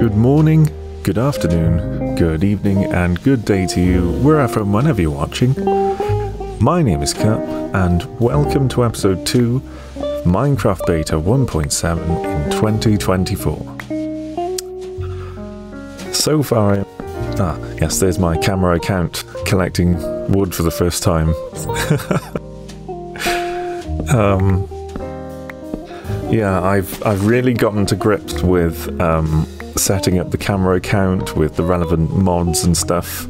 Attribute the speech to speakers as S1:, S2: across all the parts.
S1: Good morning, good afternoon, good evening, and good day to you, wherever and whenever you're watching. My name is Cup, and welcome to episode 2 of Minecraft Beta 1.7 in 2024. So far, I... Ah, yes, there's my camera account collecting wood for the first time. um, yeah, I've I've really gotten to grips with um, setting up the camera account with the relevant mods and stuff.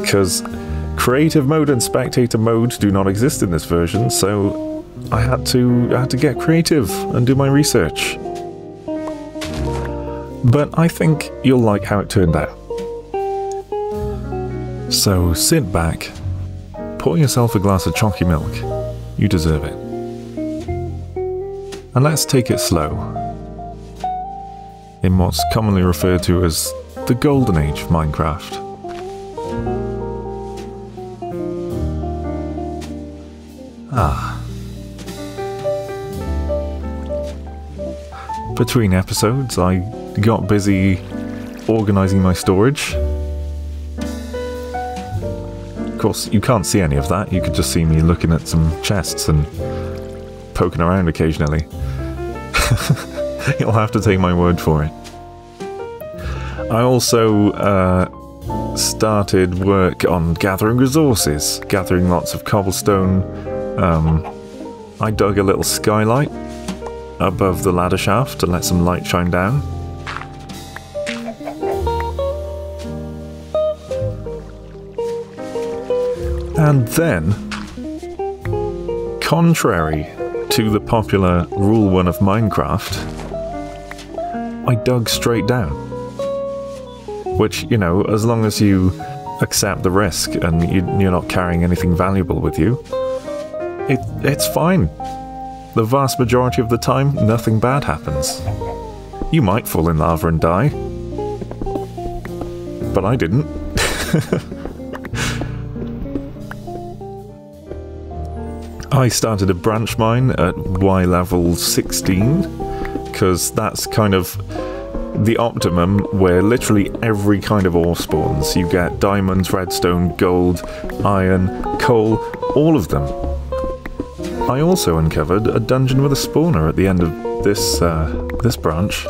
S1: Because creative mode and spectator mode do not exist in this version, so I had to I had to get creative and do my research. But I think you'll like how it turned out. So sit back, pour yourself a glass of chalky milk. You deserve it. And let's take it slow. In what's commonly referred to as the golden age of Minecraft. Ah. Between episodes, I got busy organising my storage. Of course, you can't see any of that, you could just see me looking at some chests and poking around occasionally. You'll have to take my word for it. I also uh, started work on gathering resources, gathering lots of cobblestone. Um, I dug a little skylight above the ladder shaft to let some light shine down. And then, contrary to the popular Rule 1 of Minecraft, I dug straight down. Which, you know, as long as you accept the risk and you, are not carrying anything valuable with you, it, it's fine. The vast majority of the time, nothing bad happens. You might fall in lava and die. But I didn't. I started a branch mine at Y level 16 because that's kind of the optimum where literally every kind of ore spawns. You get diamonds, redstone, gold, iron, coal, all of them. I also uncovered a dungeon with a spawner at the end of this uh, this branch.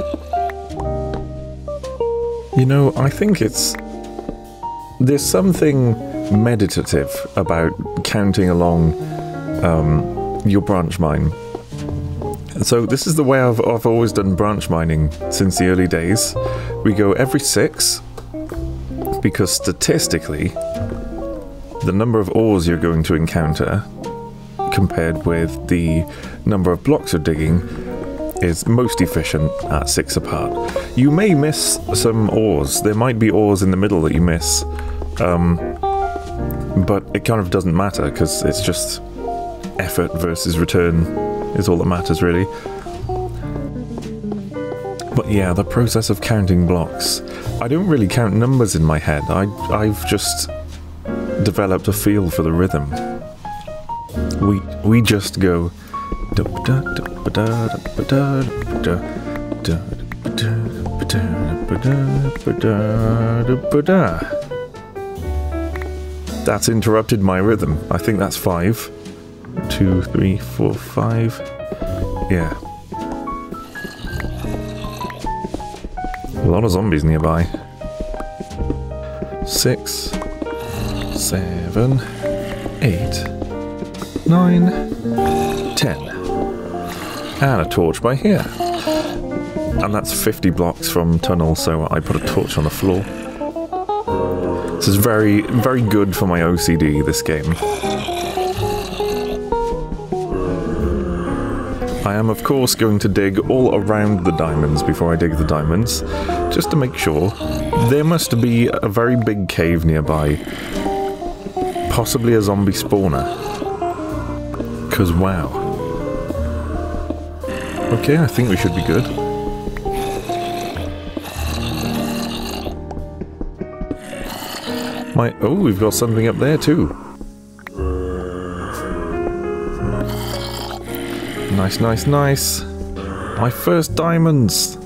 S1: You know, I think it's there's something meditative about counting along um, your branch mine. So this is the way I've, I've always done branch mining since the early days. We go every six, because statistically, the number of ores you're going to encounter compared with the number of blocks you're digging is most efficient at six apart. You may miss some ores. There might be ores in the middle that you miss. Um, but it kind of doesn't matter because it's just effort versus return is all that matters, really. But yeah, the process of counting blocks. I don't really count numbers in my head. I, I've just developed a feel for the rhythm. We we just go. That's interrupted my rhythm. I think that's five two, three, four, five. Yeah. A lot of zombies nearby. Six, seven, eight, nine, ten. And a torch by here. And that's 50 blocks from tunnel, so I put a torch on the floor. This is very, very good for my OCD, this game. I am of course going to dig all around the diamonds before I dig the diamonds, just to make sure. There must be a very big cave nearby. Possibly a zombie spawner. Cause wow. Okay, I think we should be good. My oh, we've got something up there too. Nice, nice, nice. My first diamonds.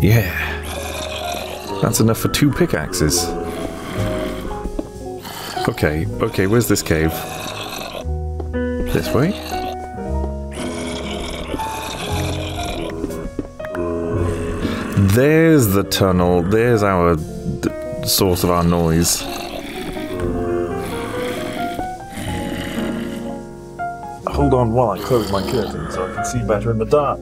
S1: Yeah. That's enough for two pickaxes. Okay, okay, where's this cave? This way? There's the tunnel. There's our source of our noise.
S2: Hold on while I close my curtain so I can see better in the dark.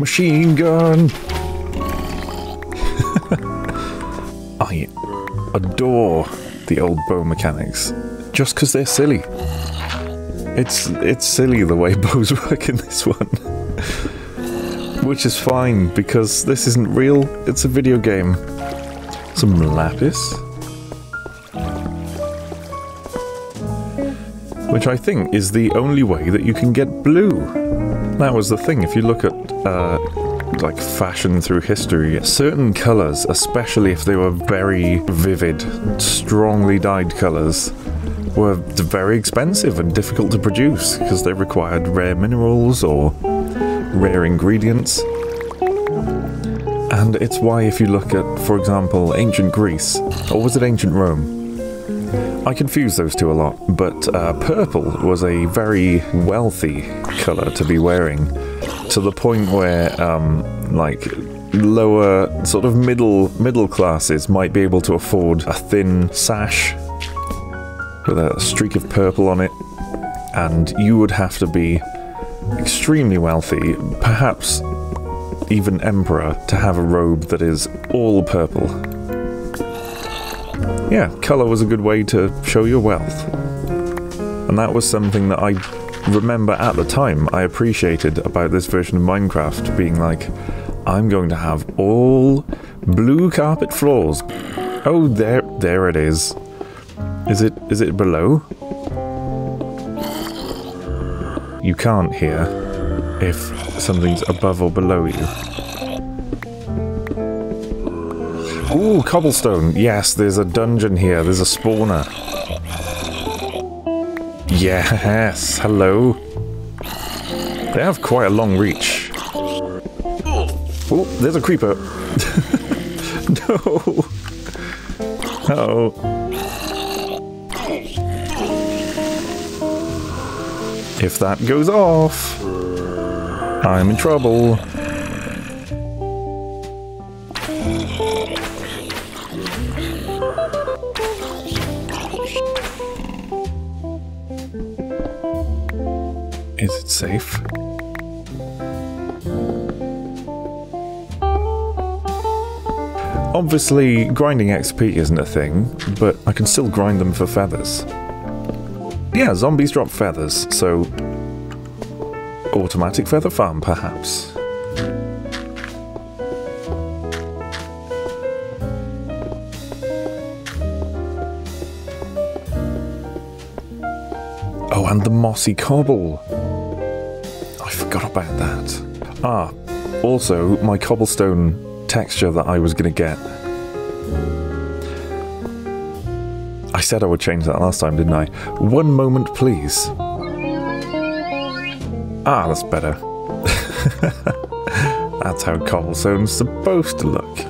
S1: Machine gun! I adore the old bow mechanics just because they're silly. It's it's silly the way bows work in this one. Which is fine because this isn't real, it's a video game. Some lapis. Which I think is the only way that you can get blue. That was the thing, if you look at uh, like fashion through history, certain colours, especially if they were very vivid, strongly dyed colours, were very expensive and difficult to produce because they required rare minerals or rare ingredients. And it's why, if you look at, for example, ancient Greece, or was it ancient Rome? I confuse those two a lot, but uh, purple was a very wealthy colour to be wearing, to the point where, um, like, lower, sort of middle middle classes might be able to afford a thin sash with a streak of purple on it, and you would have to be extremely wealthy, perhaps even emperor, to have a robe that is all purple. Yeah, colour was a good way to show your wealth. And that was something that I remember at the time I appreciated about this version of Minecraft being like, I'm going to have all blue carpet floors. Oh, there, there it is. Is it, is it below? You can't hear if something's above or below you. Ooh, cobblestone. Yes, there's a dungeon here. There's a spawner. Yes, hello. They have quite a long reach. Oh, there's a creeper. no. Uh oh. If that goes off, I'm in trouble. Is it safe? Obviously, grinding XP isn't a thing, but I can still grind them for feathers. Yeah, zombies drop feathers, so... Automatic feather farm, perhaps? Oh, and the mossy cobble! Forgot about that. Ah, also, my cobblestone texture that I was going to get. I said I would change that last time, didn't I? One moment, please. Ah, that's better. that's how cobblestone's supposed to look.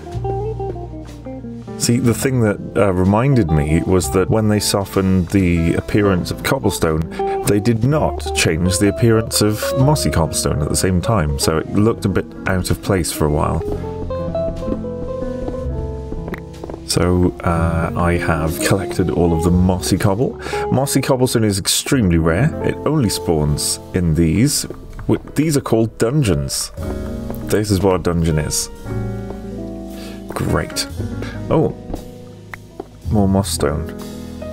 S1: See, the thing that uh, reminded me was that when they softened the appearance of cobblestone, they did not change the appearance of mossy cobblestone at the same time, so it looked a bit out of place for a while. So uh, I have collected all of the mossy cobble. Mossy cobblestone is extremely rare. It only spawns in these. These are called dungeons. This is what a dungeon is. Great. Oh, more moss stone.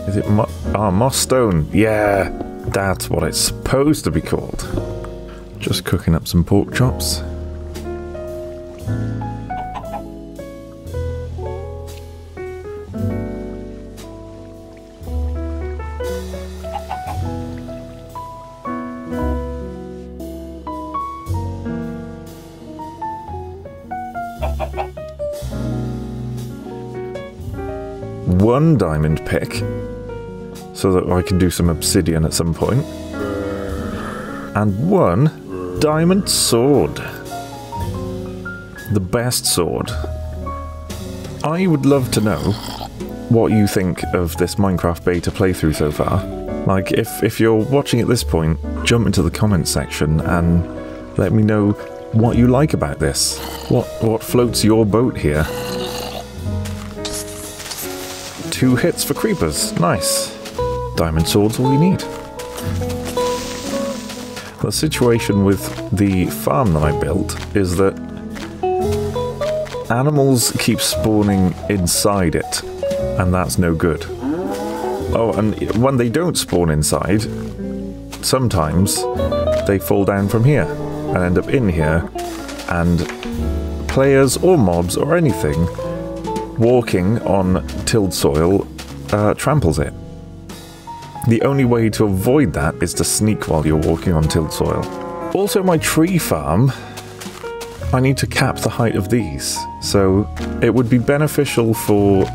S1: Is it mo ah moss stone? Yeah, that's what it's supposed to be called. Just cooking up some pork chops. Diamond pick so that I can do some obsidian at some point, and one diamond sword. The best sword. I would love to know what you think of this Minecraft beta playthrough so far. Like, if, if you're watching at this point, jump into the comments section and let me know what you like about this. What, what floats your boat here? Two hits for creepers. Nice. Diamond sword's all you need. The situation with the farm that I built is that animals keep spawning inside it, and that's no good. Oh, and when they don't spawn inside, sometimes they fall down from here and end up in here, and players or mobs or anything walking on tilled soil uh, tramples it. The only way to avoid that is to sneak while you're walking on tilled soil. Also, my tree farm, I need to cap the height of these, so it would be beneficial for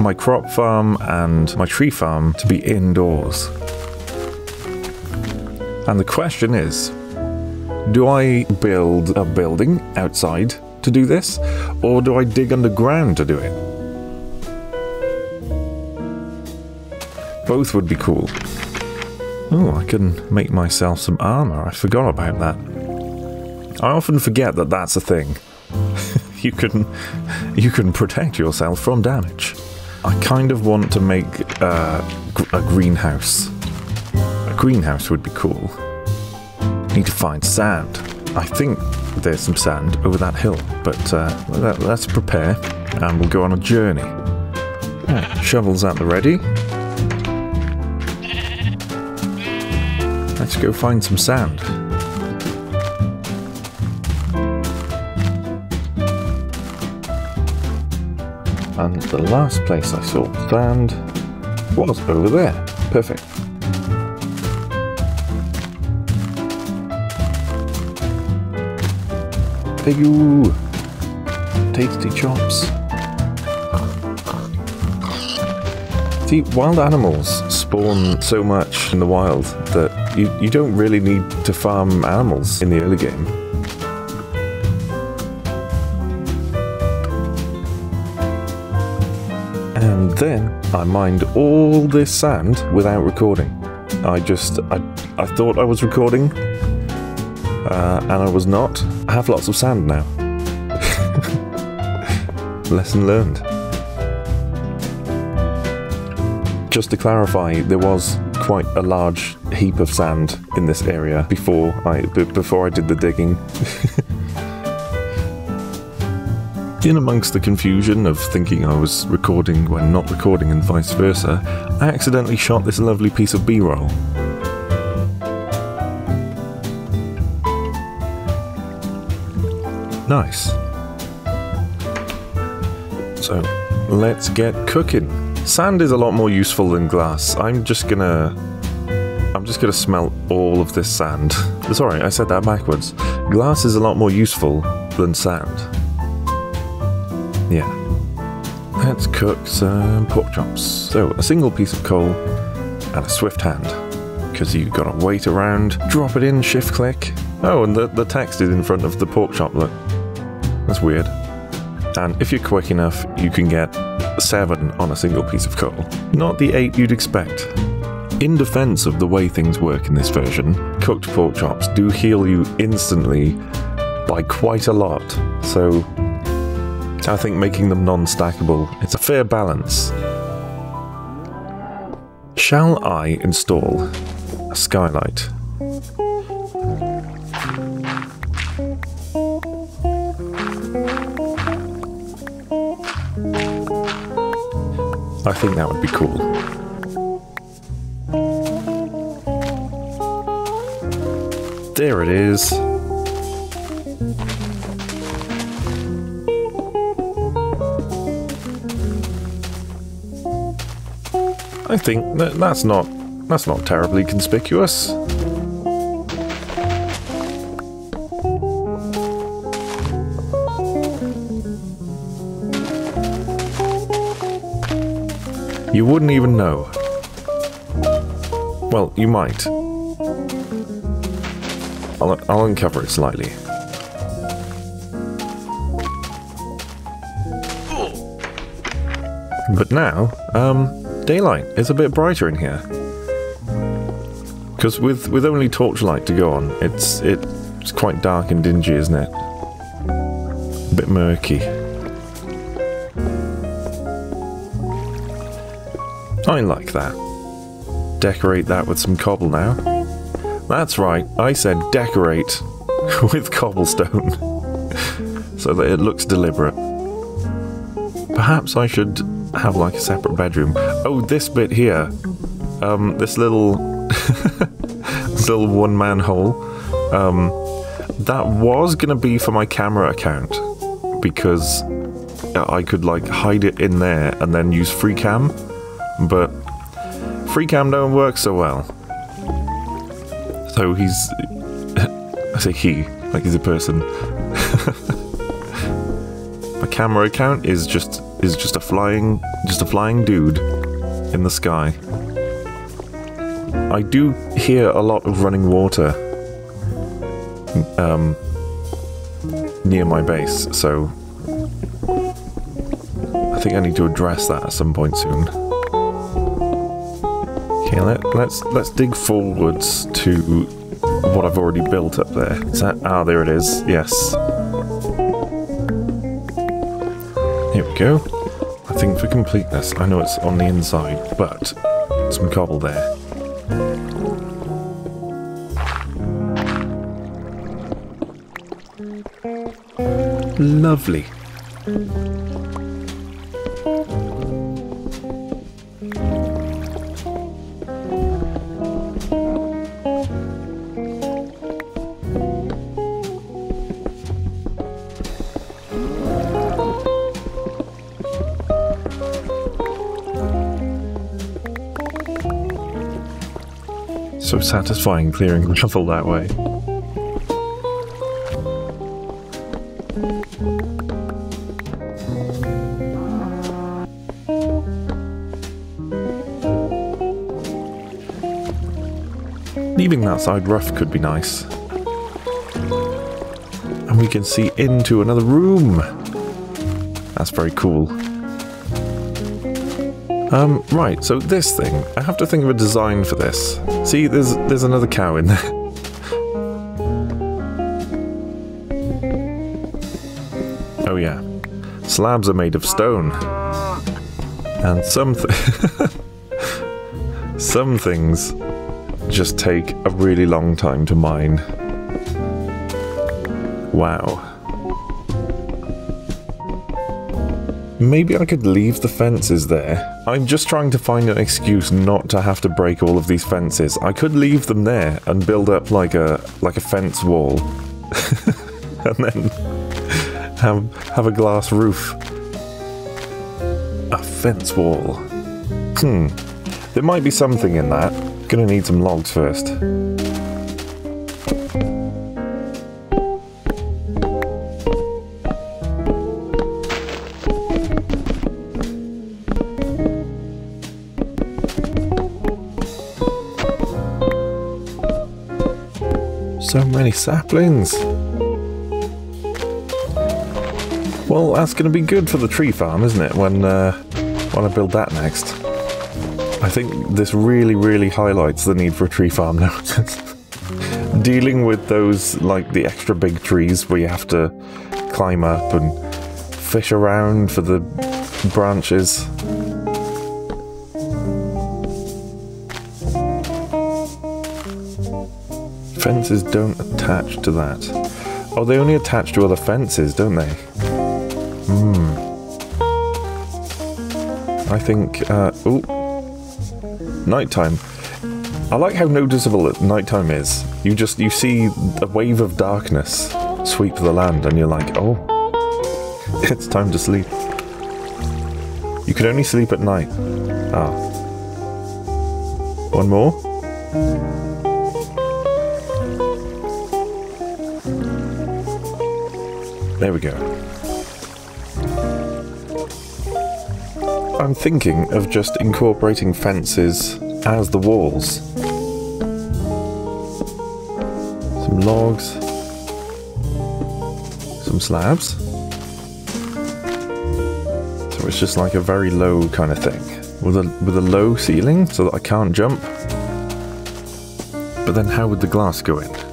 S1: my crop farm and my tree farm to be indoors. And the question is, do I build a building outside to do this, or do I dig underground to do it? Both would be cool. Oh, I can make myself some armor. I forgot about that. I often forget that that's a thing. you can you can protect yourself from damage. I kind of want to make uh, a greenhouse. A greenhouse would be cool. Need to find sand. I think there's some sand over that hill, but uh, let's prepare and we'll go on a journey. Shovels at the ready. Let's go find some sand. And the last place I saw sand was over there. Perfect. Thank! Tasty chops. See, wild animals spawn so much in the wild that you, you don't really need to farm animals in the early game. And then I mined all this sand without recording. I just, I, I thought I was recording, uh, and I was not. Have lots of sand now. Lesson learned. Just to clarify, there was quite a large heap of sand in this area before I before I did the digging. In amongst the confusion of thinking I was recording when not recording and vice versa, I accidentally shot this lovely piece of B-roll. Nice. So, let's get cooking. Sand is a lot more useful than glass. I'm just gonna... I'm just gonna smelt all of this sand. Sorry, I said that backwards. Glass is a lot more useful than sand. Yeah. Let's cook some pork chops. So, a single piece of coal and a swift hand. Because you've gotta wait around, drop it in, shift click. Oh, and the, the text is in front of the pork chop, look. That's weird. And if you're quick enough, you can get 7 on a single piece of coal. Not the 8 you'd expect. In defense of the way things work in this version, cooked pork chops do heal you instantly by quite a lot. So I think making them non-stackable, it's a fair balance. Shall I install a skylight? I think that would be cool. There it is. I think that that's not that's not terribly conspicuous. You wouldn't even know. Well, you might. I'll, I'll uncover it slightly. But now, um, daylight is a bit brighter in here. Because with, with only torchlight to go on, it's it's quite dark and dingy, isn't it? A bit murky. Like that. Decorate that with some cobble now. That's right, I said decorate with cobblestone. so that it looks deliberate. Perhaps I should have like a separate bedroom. Oh, this bit here. Um, this little little one man hole. Um, that was gonna be for my camera account because I could like hide it in there and then use FreeCam, but FreeCam don't work so well. So he's I say he like he's a person. my camera account is just is just a flying just a flying dude in the sky. I do hear a lot of running water um, near my base, so I think I need to address that at some point soon. Okay, let, let's let's dig forwards to what I've already built up there. Is that ah there it is, yes. Here we go. I think for completeness, I know it's on the inside, but some cobble there. Lovely. So satisfying clearing gravel that way. Leaving that side rough could be nice. And we can see into another room. That's very cool. Um, right, so this thing, I have to think of a design for this. See, there's there's another cow in there. oh yeah. Slabs are made of stone. And some th some things just take a really long time to mine. Wow. Maybe I could leave the fences there. I'm just trying to find an excuse not to have to break all of these fences. I could leave them there and build up like a like a fence wall. and then have have a glass roof. A fence wall. Hmm. There might be something in that. Gonna need some logs first. Saplings. Well, that's going to be good for the tree farm, isn't it? When uh, when I build that next. I think this really, really highlights the need for a tree farm now. Dealing with those, like, the extra big trees where you have to climb up and fish around for the branches. Fences don't attach to that. Oh, they only attach to other fences, don't they? Hmm. I think, uh. Nighttime. I like how noticeable nighttime is. You just, you see a wave of darkness sweep the land and you're like, oh, it's time to sleep. You can only sleep at night. Ah. One more? There we go. I'm thinking of just incorporating fences as the walls. Some logs, some slabs. So it's just like a very low kind of thing with a with a low ceiling so that I can't jump. But then how would the glass go in?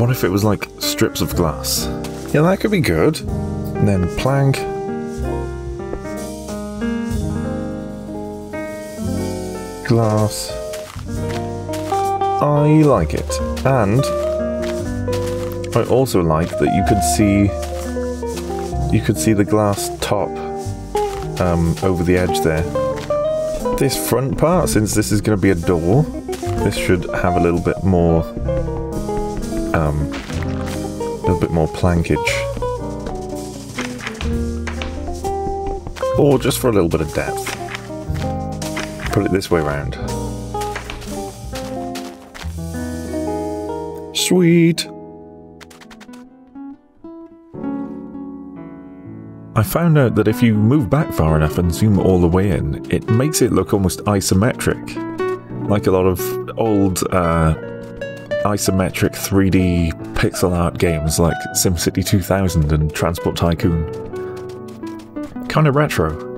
S1: What if it was like strips of glass? Yeah, that could be good. And then plank. Glass. I like it. And I also like that you could see you could see the glass top um, over the edge there. This front part, since this is going to be a door, this should have a little bit more um, a little bit more plankage. Or just for a little bit of depth. Put it this way round. Sweet! I found out that if you move back far enough and zoom all the way in, it makes it look almost isometric. Like a lot of old uh, isometric 3D pixel art games like SimCity 2000 and Transport Tycoon. Kind of retro.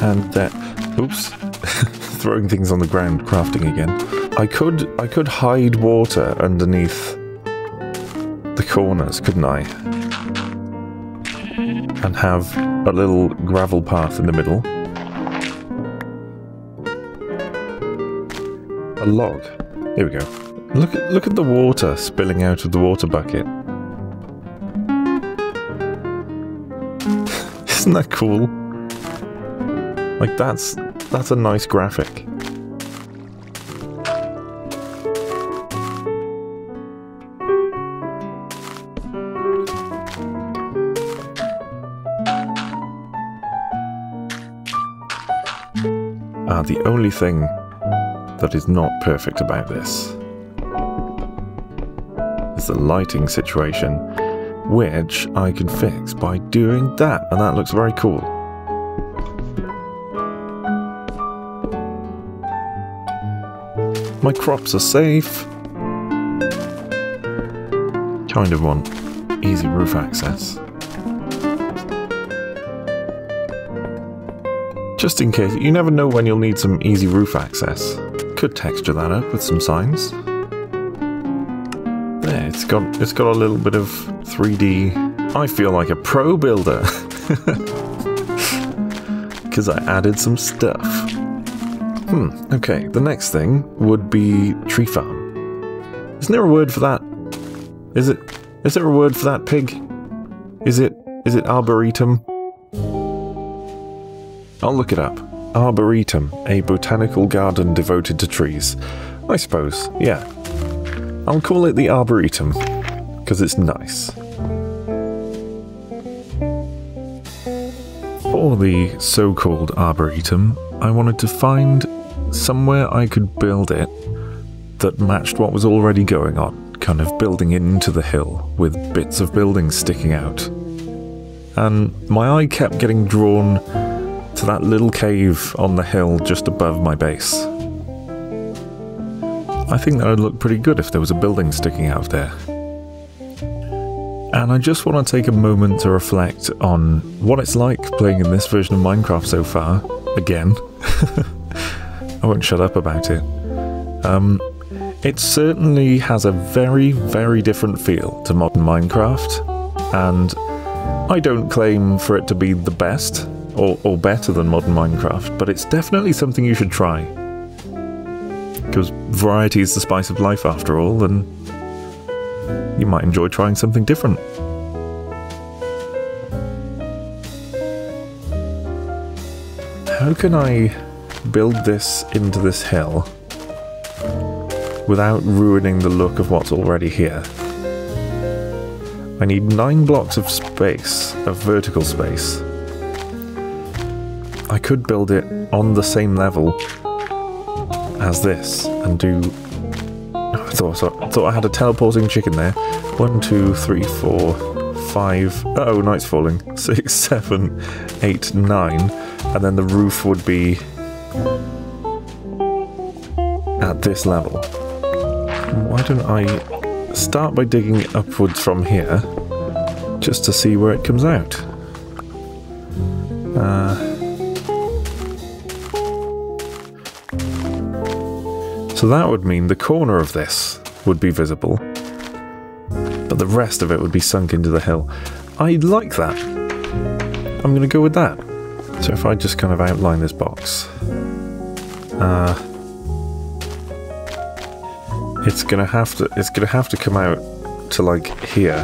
S1: And that, oops, throwing things on the ground, crafting again. I could, I could hide water underneath the corners, couldn't I? And have a little gravel path in the middle. A log. Here we go. Look at look at the water spilling out of the water bucket. Isn't that cool? Like that's that's a nice graphic. The only thing that is not perfect about this is the lighting situation, which I can fix by doing that, and that looks very cool. My crops are safe. Kind of want easy roof access. Just in case, you never know when you'll need some easy roof access. Could texture that up with some signs. There, it's got it's got a little bit of 3D. I feel like a pro builder. Because I added some stuff. Hmm, okay, the next thing would be tree farm. Isn't there a word for that? Is it is there a word for that pig? Is it is it arboretum? I'll look it up. Arboretum, a botanical garden devoted to trees. I suppose, yeah. I'll call it the Arboretum, because it's nice. For the so-called Arboretum, I wanted to find somewhere I could build it that matched what was already going on, kind of building into the hill with bits of buildings sticking out. And my eye kept getting drawn to that little cave on the hill just above my base. I think that would look pretty good if there was a building sticking out there. And I just want to take a moment to reflect on what it's like playing in this version of Minecraft so far. Again. I won't shut up about it. Um, it certainly has a very, very different feel to modern Minecraft, and I don't claim for it to be the best or, or better than modern Minecraft, but it's definitely something you should try. Because variety is the spice of life after all, and you might enjoy trying something different. How can I build this into this hill without ruining the look of what's already here? I need nine blocks of space, of vertical space. I could build it on the same level as this and do. I thought I thought I had a teleporting chicken there. One, two, three, four, five. Oh, night's falling. Six, seven, eight, nine, and then the roof would be at this level. Why don't I start by digging upwards from here, just to see where it comes out? Uh, So that would mean the corner of this would be visible, but the rest of it would be sunk into the hill. I like that. I'm going to go with that. So if I just kind of outline this box, uh, it's gonna have to it's gonna have to come out to like here.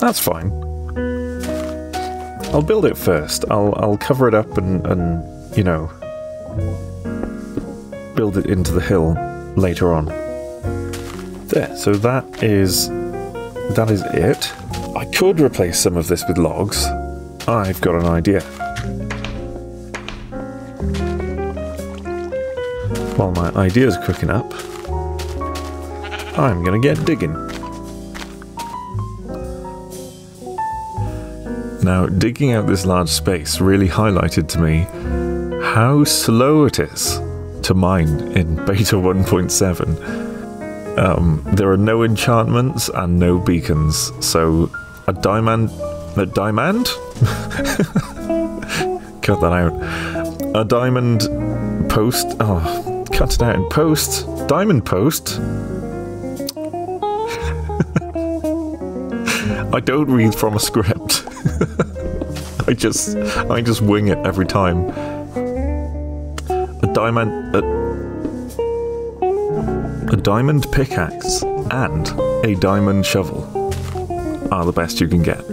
S1: That's fine. I'll build it first. I'll I'll cover it up and and you know build it into the hill later on. There, so that is that is it. I could replace some of this with logs. I've got an idea. While my idea's cooking up, I'm gonna get digging. Now, digging out this large space really highlighted to me how slow it is to mine in beta 1.7. Um, there are no enchantments and no beacons, so a diamond. A diamond? cut that out. A diamond post. Oh, cut it out post. Diamond post. I don't read from a script. I just, I just wing it every time diamond a, a diamond pickaxe and a diamond shovel are the best you can get.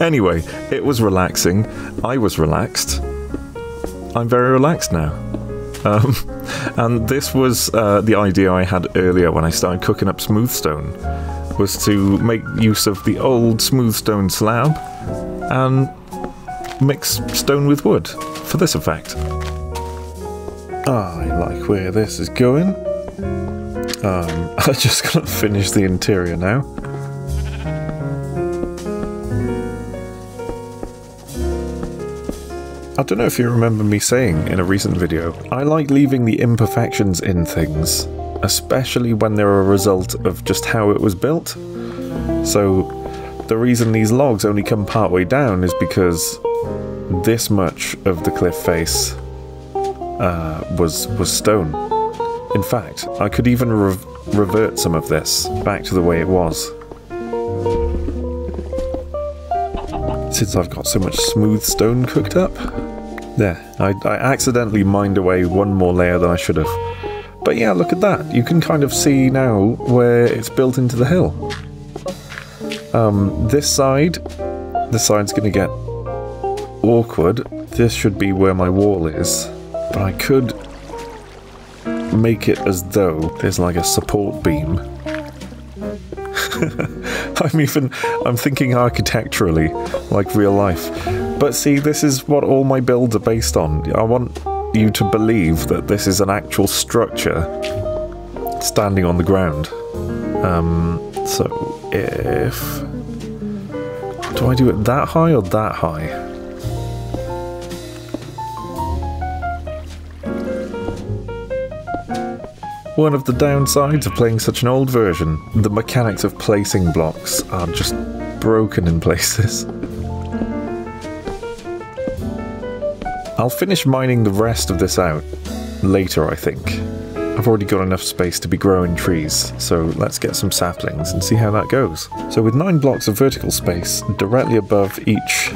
S1: anyway, it was relaxing. I was relaxed. I'm very relaxed now. Um, and this was uh, the idea I had earlier when I started cooking up smoothstone, was to make use of the old smoothstone slab and mix stone with wood for this effect. I like where this is going. Um, I'm just gonna finish the interior now. I don't know if you remember me saying in a recent video, I like leaving the imperfections in things, especially when they're a result of just how it was built. So, the reason these logs only come partway down is because this much of the cliff face uh, was was stone. In fact, I could even re revert some of this back to the way it was. Since I've got so much smooth stone cooked up. There, I, I accidentally mined away one more layer than I should have. But yeah, look at that. You can kind of see now where it's built into the hill. Um, this side, this side's going to get awkward. This should be where my wall is, but I could make it as though there's like a support beam. I'm even I'm thinking architecturally, like real life. But see, this is what all my builds are based on. I want you to believe that this is an actual structure standing on the ground. Um, so if do I do it that high or that high? One of the downsides of playing such an old version, the mechanics of placing blocks are just broken in places. I'll finish mining the rest of this out later, I think. I've already got enough space to be growing trees, so let's get some saplings and see how that goes. So with 9 blocks of vertical space directly above each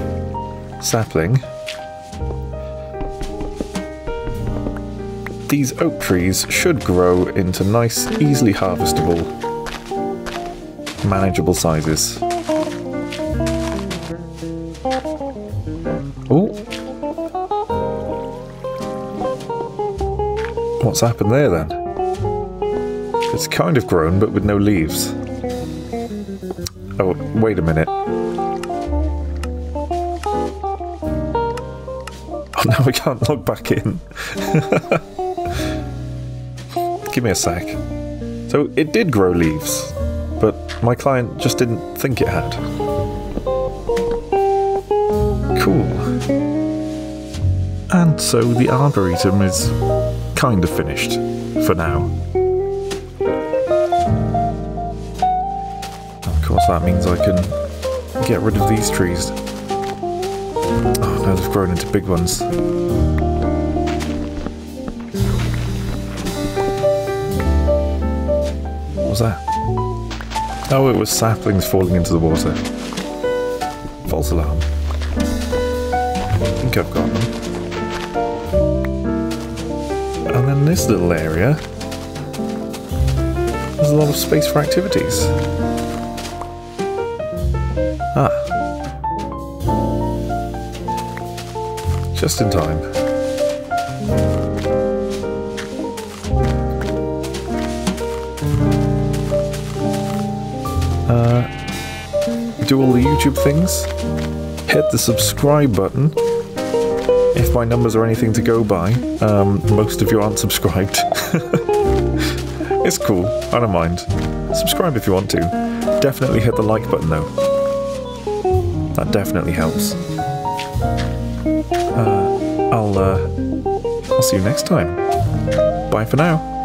S1: sapling, these oak trees should grow into nice, easily harvestable, manageable sizes. Oh! What's happened there then? It's kind of grown, but with no leaves. Oh, wait a minute. Oh, now I can't log back in. Give me a sec. So it did grow leaves, but my client just didn't think it had. Cool. And so the Arboretum is kind of finished for now. Of course, that means I can get rid of these trees. Oh, now they've grown into big ones. Was that? Oh, it was saplings falling into the water. False alarm. I think I've got them. And then this little area, there's a lot of space for activities. Ah. Just in time. Uh, do all the YouTube things. Hit the subscribe button if my numbers are anything to go by, um, most of you aren't subscribed. it's cool, I don't mind. Subscribe if you want to. Definitely hit the like button though. That definitely helps. Uh, I'll, uh, I'll see you next time. Bye for now.